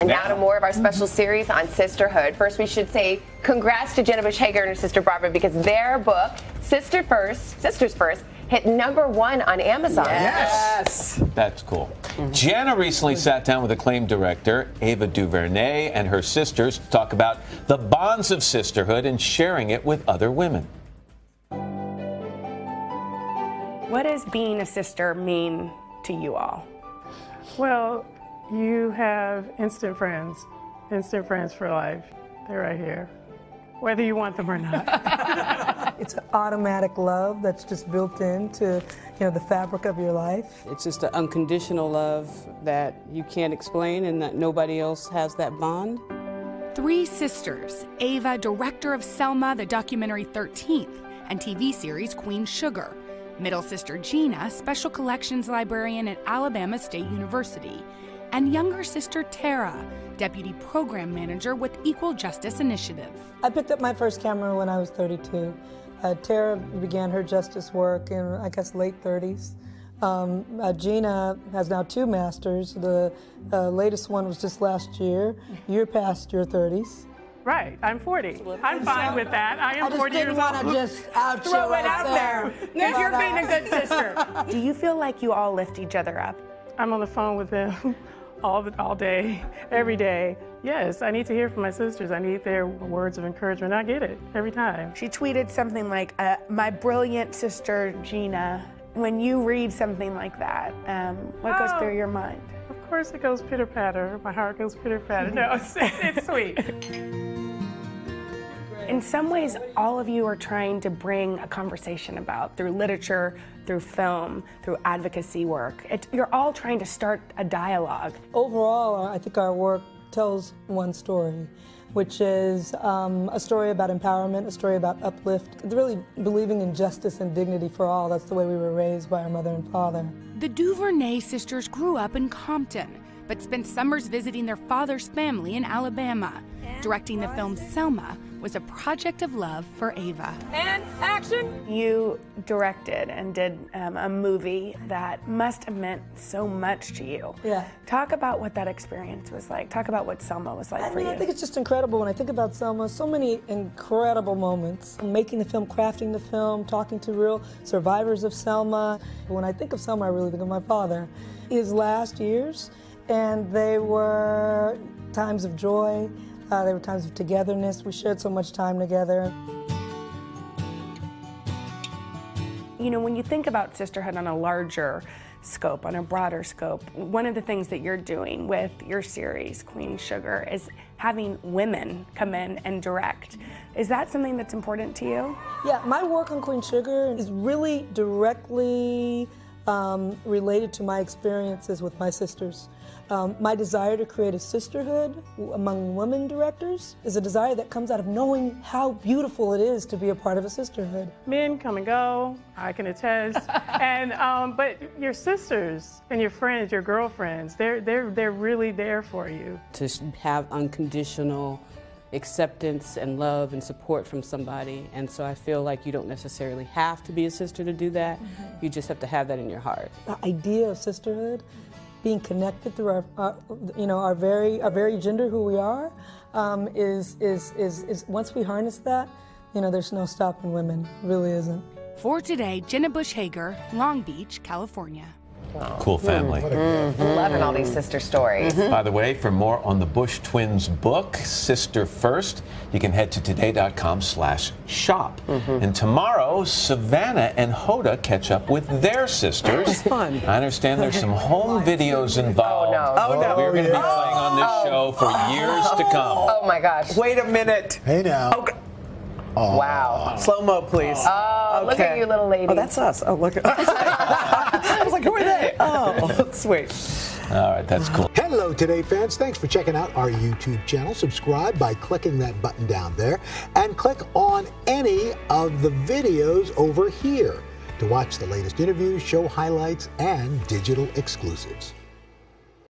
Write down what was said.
And now to more of our special series on sisterhood. First, we should say congrats to Jenna Bush Hager and her sister Barbara because their book, Sister First, Sisters First, hit number one on Amazon. Yes. That's cool. Jenna recently sat down with acclaimed director Ava DuVernay and her sisters to talk about the bonds of sisterhood and sharing it with other women. What does being a sister mean to you all? Well, you have instant friends, instant friends for life. They're right here, whether you want them or not. it's an automatic love that's just built into, you know, the fabric of your life. It's just an unconditional love that you can't explain and that nobody else has that bond. Three sisters Ava, director of Selma, the documentary 13th, and TV series Queen Sugar. Middle sister Gina, special collections librarian at Alabama State University and younger sister Tara, Deputy Program Manager with Equal Justice Initiative. I picked up my first camera when I was 32. Uh, Tara began her justice work in, I guess, late 30s. Um, uh, Gina has now two masters. The uh, latest one was just last year. You're past your 30s. Right, I'm 40. I'm fine with that. I am I just 40 didn't years want old. to just out Throw you it out there. Because you're being a good sister. Do you feel like you all lift each other up? I'm on the phone with them all the, all day, every day. Yes, I need to hear from my sisters. I need their words of encouragement. I get it every time. She tweeted something like, uh, "My brilliant sister Gina." When you read something like that, um, what goes Oh. through your mind? Of course, it goes pitter patter. My heart goes pitter patter. No, it's, it's sweet. In some ways, all of you are trying to bring a conversation about through literature, through film, through advocacy work. It, you're all trying to start a dialogue. Overall, I think our work tells one story, which is um, a story about empowerment, a story about uplift, really believing in justice and dignity for all. That's the way we were raised by our mother and father. The Duvernay sisters grew up in Compton, but spent summers visiting their father's family in Alabama. Directing the film Selma was a project of love for Ava. And action! You directed and did um, a movie that must have meant so much to you. Yeah. Talk about what that experience was like. Talk about what Selma was like I for mean, you. I think it's just incredible when I think about Selma. So many incredible moments. Making the film, crafting the film, talking to real survivors of Selma. When I think of Selma, I really think of my father. His last years, and they were times of joy. Uh, there were times of togetherness. We shared so much time together. You know, when you think about sisterhood on a larger scope, on a broader scope, one of the things that you're doing with your series, Queen Sugar, is having women come in and direct. Is that something that's important to you? Yeah, my work on Queen Sugar is really directly um, related to my experiences with my sisters. Um, my desire to create a sisterhood among women directors is a desire that comes out of knowing how beautiful it is to be a part of a sisterhood. Men come and go, I can attest. and um, but your sisters and your friends, your girlfriends, they're they're they're really there for you. To have unconditional acceptance and love and support from somebody. And so I feel like you don't necessarily have to be a sister to do that. You just have to have that in your heart. The idea of sisterhood, being connected through our, our you know, our very, our very gender, who we are, um, is, is, is, is once we harness that, you know, there's no stopping women. It really isn't. For today, Jenna Bush Hager, Long Beach, California. Cool hmm. family. Mm-hmm. Loving all these sister stories. Mm-hmm. By the way, for more on the Bush twins book, Sister First, you can head to today.com slash shop. Mm-hmm. And tomorrow, Savannah and Hoda catch up with their sisters. It's fun. I understand there's some home videos involved. Oh, no. Oh, no. We're going to be oh. playing on this show for years to come. Oh my gosh. Wait a minute. Hey now. Okay. Wow. Slow mo, please. Oh, look at Okay. you, little lady. Oh, that's us. Oh, look at I was like, who are they? Oh, sweet. All right, that's cool. Hello, Today fans. Thanks for checking out our YouTube channel. Subscribe by clicking that button down there and click on any of the videos over here to watch the latest interviews, show highlights, and digital exclusives.